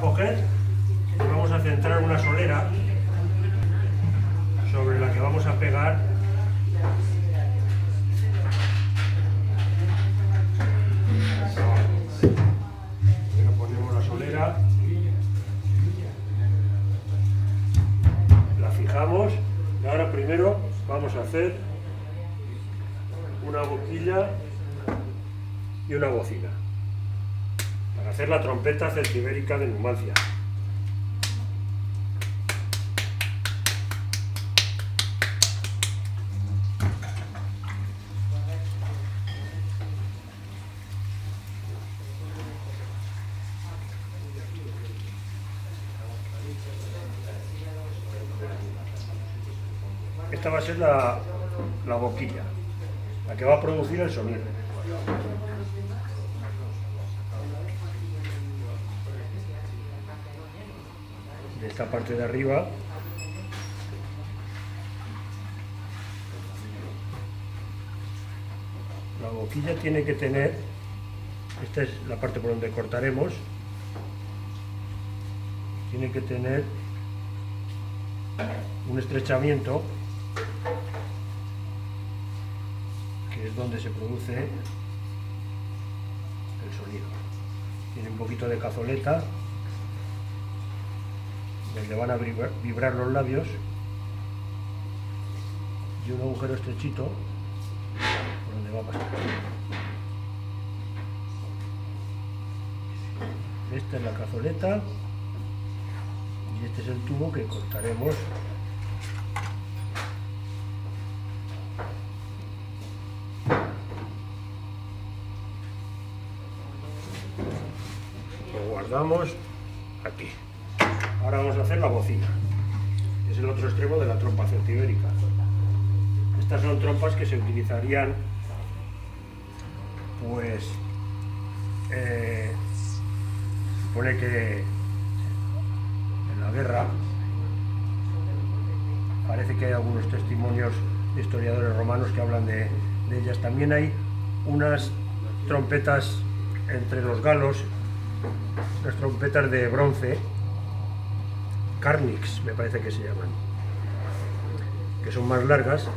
coger. Y vamos a centrar una solera sobre la que vamos a pegar. Primero ponemos la solera, la fijamos. Y ahora primero vamos a hacer una boquilla y una bocina hacer la trompeta celtibérica de Numancia. Esta va a ser la, la boquilla, la que va a producir el sonido. De esta parte de arriba la boquilla tiene que tener, esta es la parte por donde cortaremos, tiene que tener un estrechamiento que es donde se produce el sonido. Tiene un poquito de cazoleta donde van a vibrar, los labios y un agujero estrechito por donde va a pasar. Esta es la cazoleta y este es el tubo que cortaremos lo guardamos aquí. Ahora vamos a hacer la bocina. Es el otro extremo de la trompa celtibérica. Estas son trompas que se utilizarían, pues, eh, supone que en la guerra parece que hay algunos testimonios de historiadores romanos que hablan de ellas. También hay unas trompetas entre los galos, unas trompetas de bronce, carnix me parece que se llaman, que son más largas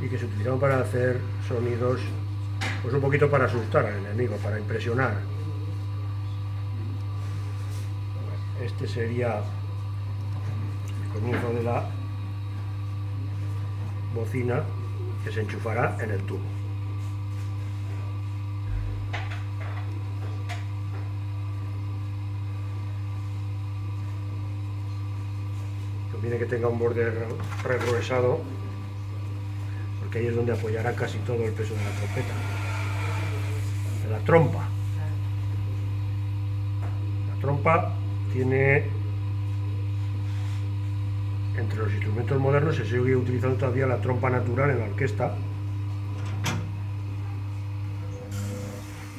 y que se utilizaban para hacer sonidos, pues un poquito para asustar al enemigo, para impresionar. Este sería el comienzo de la bocina que se enchufará en el tubo. Conviene que tenga un borde regruesado porque ahí es donde apoyará casi todo el peso de la trompeta, la trompa. La trompa tiene, entre los instrumentos modernos se sigue utilizando todavía la trompa natural en la orquesta.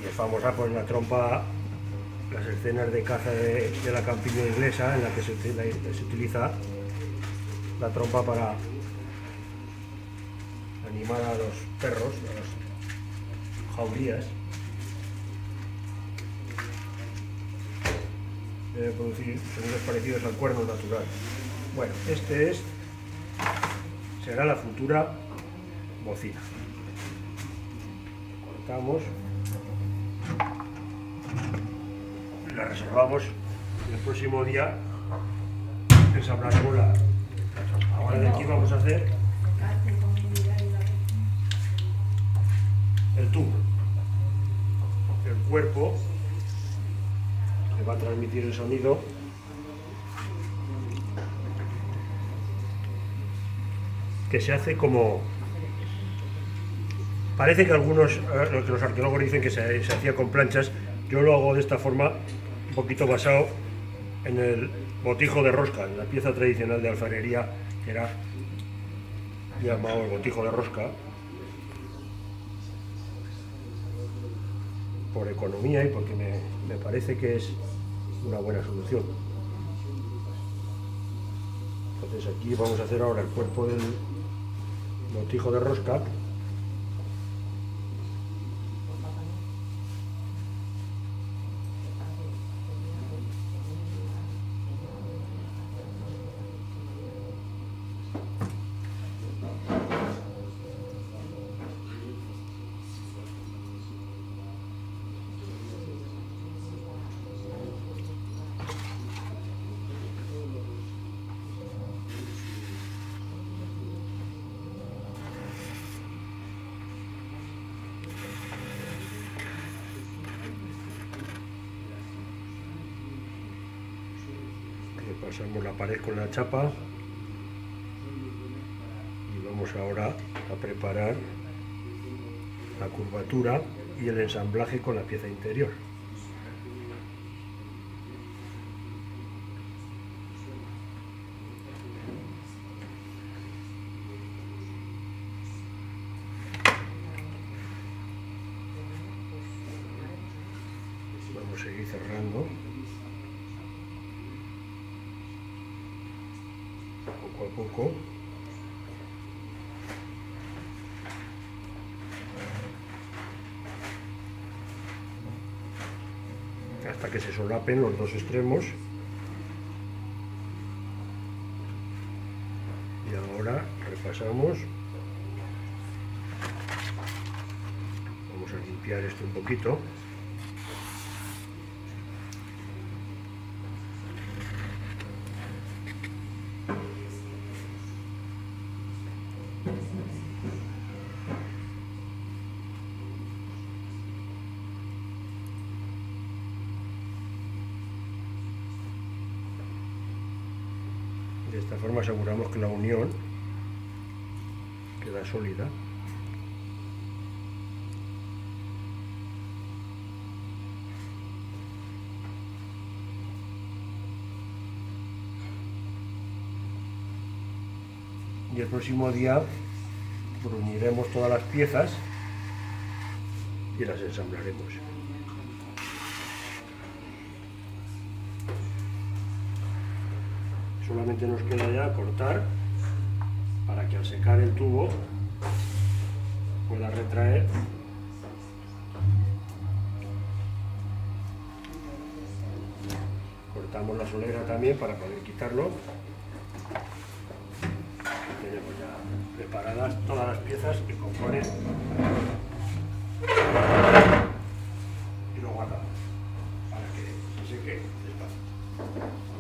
Es famosa por la trompa, las escenas de caza de, la campiña inglesa en la que se utiliza la trompa para animar a los perros, a los jaurías. Debe producir sonidos parecidos al cuerno natural. Bueno, este es, será la futura bocina. Cortamos, la reservamos y el próximo día ensamblaremos la. Ahora de aquí vamos a hacer el tubo, el cuerpo que va a transmitir el sonido. Que se hace como parece que algunos eh, que los arqueólogos dicen que se hacía con planchas. Yo lo hago de esta forma un poquito basado en el botijo de rosca en la pieza tradicional de alfarería que era llamado el botijo de rosca por economía y porque me, me parece que es una buena solución. Entonces aquí vamos a hacer ahora el cuerpo del botijo de rosca. Repasamos la pared con la chapa y vamos ahora a preparar la curvatura y el ensamblaje con la pieza interior. Vamos a seguir cerrando. A poco. hasta que se solapen los dos extremos. Y ahora repasamos. Vamos a limpiar esto un poquito. Esta forma aseguramos que la unión queda sólida. Y el próximo día uniremos todas las piezas y las ensamblaremos. Solamente nos queda ya cortar para que al secar el tubo pueda retraer. Cortamos la solera también para poder quitarlo. Tenemos ya preparadas todas las piezas que componen. Y lo guardamos para que se seque despacio